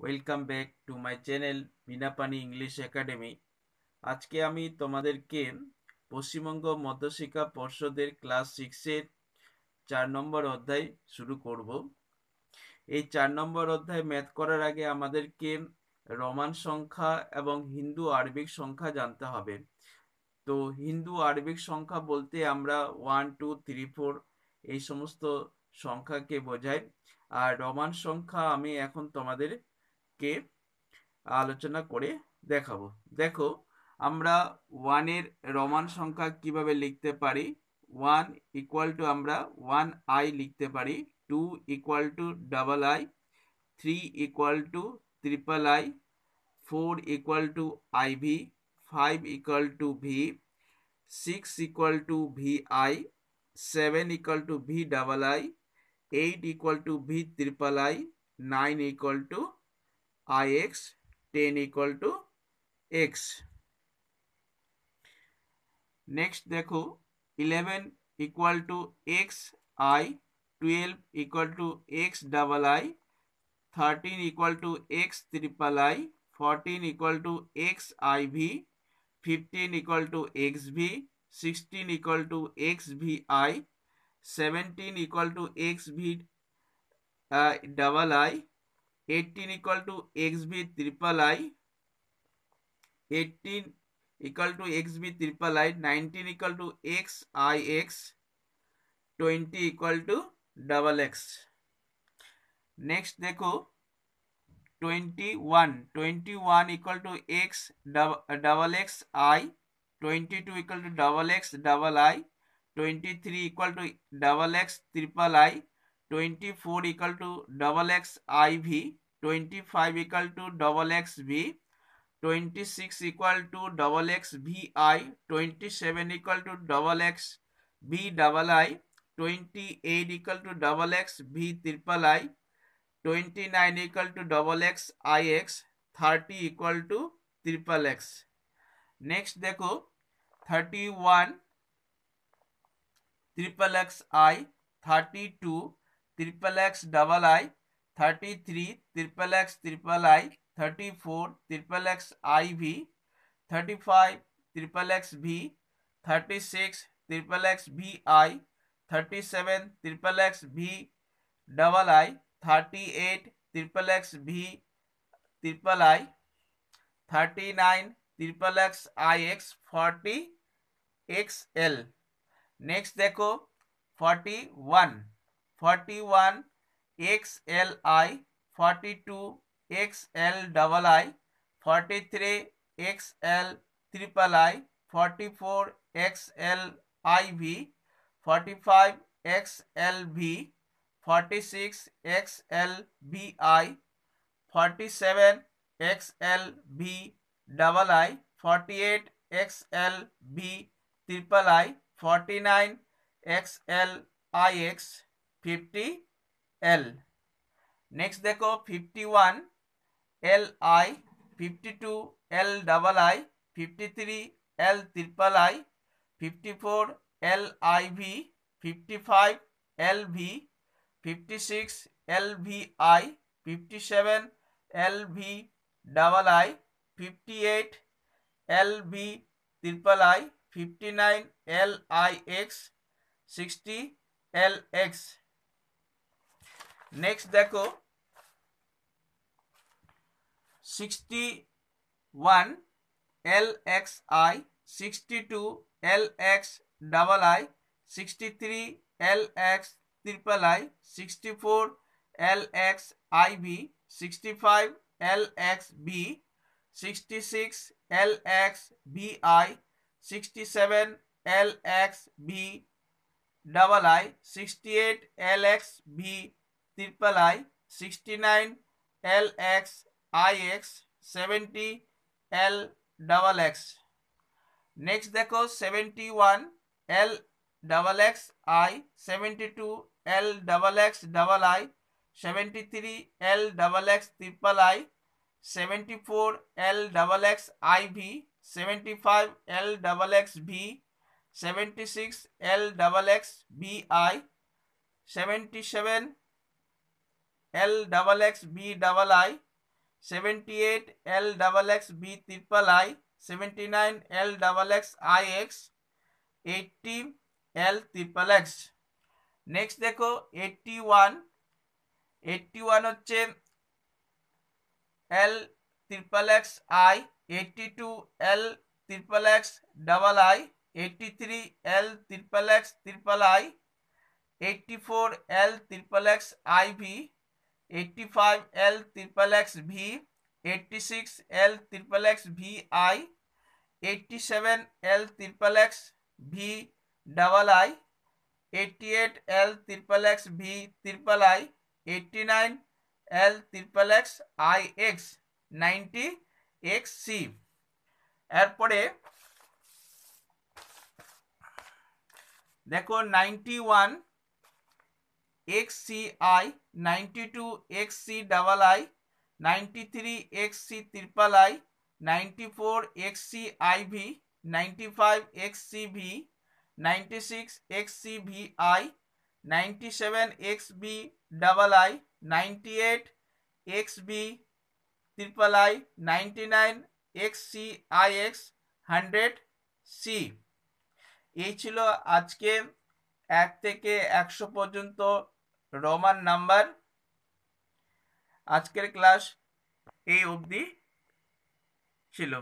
Welcome back to my channel Binapani English academy আজকে আমি তোমাদেরকে পশ্চিমবঙ্গ মধ্যশিক্ষা পর্ষদের ক্লাস সিক্সের চার নম্বর অধ্যায় শুরু করব। এই চার নম্বর অধ্যায় ম্যাথ করার আগে আমাদেরকে রোমান সংখ্যা এবং হিন্দু আরবিক সংখ্যা জানতে হবে। তো হিন্দু আরবিক সংখ্যা বলতে আমরা ওয়ান টু থ্রি ফোর এই সমস্ত সংখ্যাকে বোঝাই। আর রোমান সংখ্যা আমি এখন তোমাদেরকে আলোচনা করে দেখাবো। দেখো, আমরা ওয়ানের রোমান সংখ্যা কীভাবে লিখতে পারি? ওয়ান ইকুয়াল টু আমরা ওয়ান আই লিখতে পারি। Two equal to double I three equal to triple I four equal to I V five equal to V six equal to V I seven equal to V double I eight equal to V triple I nine equal to I X ten equal to X. Next देखो, eleven equal to X I, twelve equal to X double I, thirteen equal to X triple I, fourteen equal to X I V, fifteen equal to X V, sixteen equal to X V I seventeen equal to X V double I 18 equal to xb triple i 18 equal to xb triple i 19 equal to x i x 20 equal to double x. Next deco 21 21 equal to x uh, double x i 22 equal to double x double i 23 equal to double x triple i 24 equal to double x iv twenty five equal to double X V twenty six equal to double X V I twenty seven equal to double X V double I twenty eight equal to double X V triple I twenty nine equal to double X I X thirty equal to triple X next देखो thirty one triple X I thirty two triple X double I thirty three triple X triple I thirty four triple X I V thirty five triple X V thirty six triple X V I thirty seven triple X V double I thirty eight triple X V triple I thirty nine triple X I X forty X L next देखो forty one forty one 41 41 XLI, 42 XL double I, 43 XL triple I, 44 XL IV, 45 XLV, 46 XLBI, 47 XLB double I, 48 XLB triple I, 49 XLIX, 50 L. Next देखो 51 L I 52 L double I 53 L triple I 54 L I V 55 L V 56 L V I 57 L V double I 58 L V triple I 59 L I X 60 L X next देखो sixty one L X I sixty two L X double I sixty three L X triple I sixty four L X I V sixty five L X V sixty six L X V I sixty seven L X V double I sixty eight L X V triple I sixty nine L X I X seventy L double X next देखो seventy one L double X I seventy two L double X double I seventy three L double X triple I seventy four L double X I V seventy five L double X V seventy six L double X V I seventy seven L double X V double I seventy eight L double X V triple I seventy nine L double X I X eighty L triple X next देखो eighty one eighty one hey L triple X I eighty two L triple X double I eighty three L triple X triple I eighty four L triple X I V I eighty seven L triple X V double I eighty eight L triple X V triple I eighty nine L triple X I X ninety X C এরপরে দেখো ninety one X C I ninety two X C double I ninety three X C triple I ninety four XCI 92 XC double I 93 XC triple I 94 XCIV 95 XCV 96 XCVI 97 XB double I 98 XB triple I 99 XCIX 100 C এই ছিল আজকে এক থেকে একশো পর্যন্ত Roman number আজকের class এই অবধি ছিল।